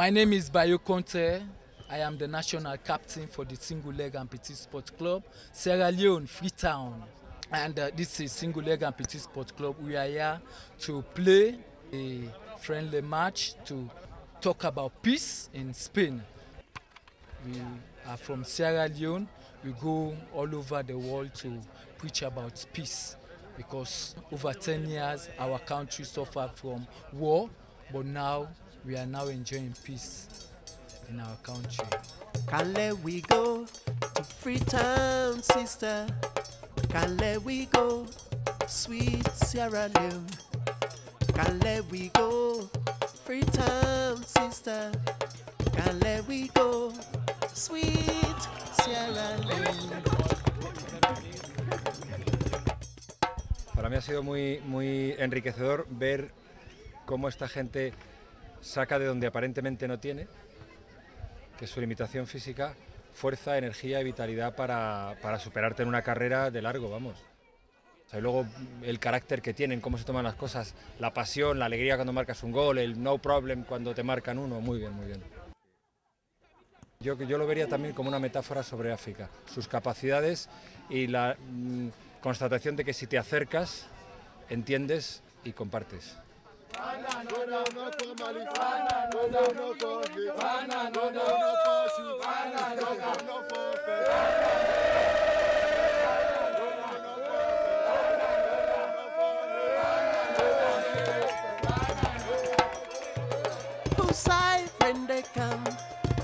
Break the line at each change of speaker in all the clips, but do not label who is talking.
My name is Bayo Conte. I am the national captain for the Single Leg Petit Sport Club, Sierra Leone, Freetown. And uh, this is Single Leg Petit Sport Club. We are here to play a friendly match to talk about peace in Spain. We are from Sierra Leone. We go all over the world to preach about peace because over 10 years our country suffered from war, but now we are now enjoying peace in our country.
Can't let we go to Freetown, sister. Can't let we go, sweet Sierra Leone. Can't let we go, Freetown, sister. Can't let we go, sweet Sierra Leone.
Para mí ha sido muy, muy enriquecedor ver cómo esta gente saca de donde aparentemente no tiene, que es su limitación física, fuerza, energía y vitalidad para, para superarte en una carrera de largo, vamos. Y luego el carácter que tienen, cómo se toman las cosas, la pasión, la alegría cuando marcas un gol, el no problem cuando te marcan uno, muy bien, muy bien. Yo, yo lo vería también como una metáfora sobre África, sus capacidades y la mm, constatación de que si te acercas, entiendes y compartes.
No down, Outside when they come,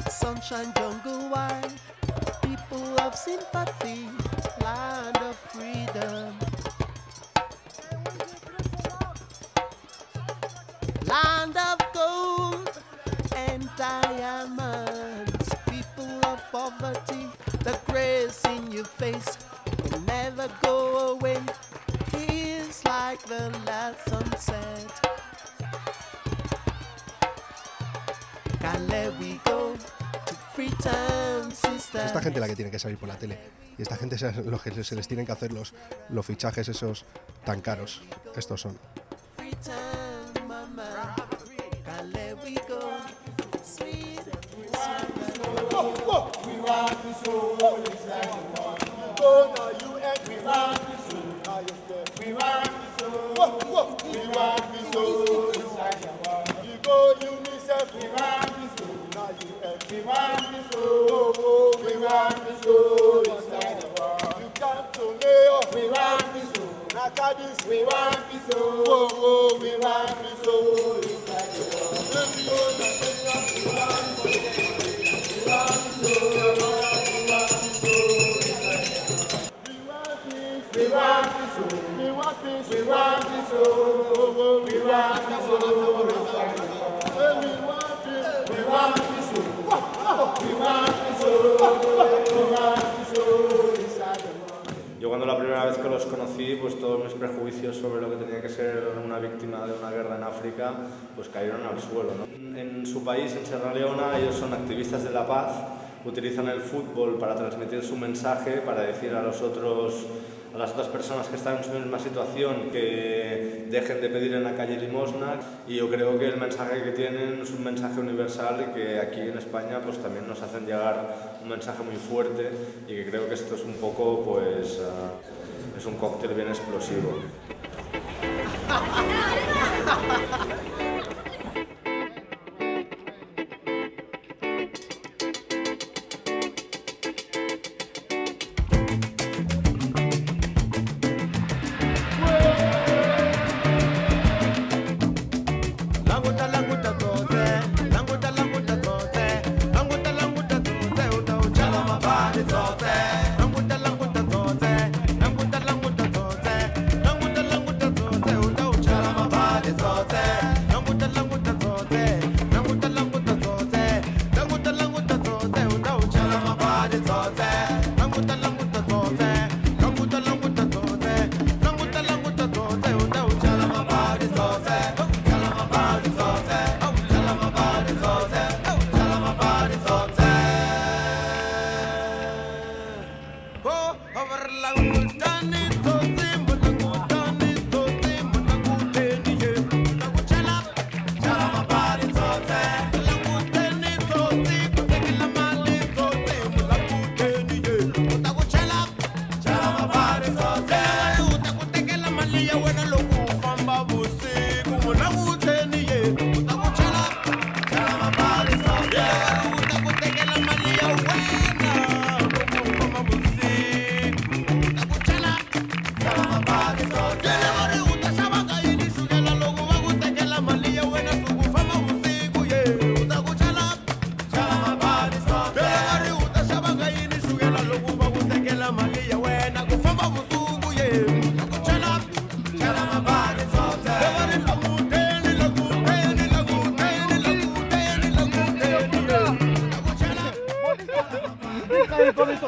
sunshine jungle wide, people of sympathy. Poverty, the grace in your face will never go away. It's like the last sunset. Can't we go to Freetown, sister.
Esta gente es la que tiene que salir por la tele. Y esta gente es lo que se les tienen que hacer los, los fichajes esos tan caros. Estos son.
love you so, it's like you want
to go. Now you and we love you so, we love you so, we love you so, it's like you want to go. You myself, we love you so, now you and we love you so, we love you so, it's like you want. You come to me, we love you
so, we love you so, we love you. Conocí, pues todos mis prejuicios sobre lo que tenía que ser una víctima de una guerra en África, pues cayeron al suelo. ¿no? En su país, en Sierra Leona, ellos son activistas de la paz, utilizan el fútbol para transmitir su mensaje, para decir a los otros a las otras personas que están en su misma situación que dejen de pedir en la calle limosna y yo creo que el mensaje que tienen es un mensaje universal y que aquí en España pues también nos hacen llegar un mensaje muy fuerte y que creo que esto es un poco pues ah, es un cóctel bien explosivo.
não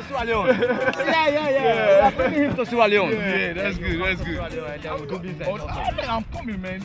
to Sierra Leone. yeah, yeah, yeah. We are bringing him to Sierra Leone.
Yeah, that's good, that's good.
Sierra Leone, and then we'll do business
Oh, I'm coming, man.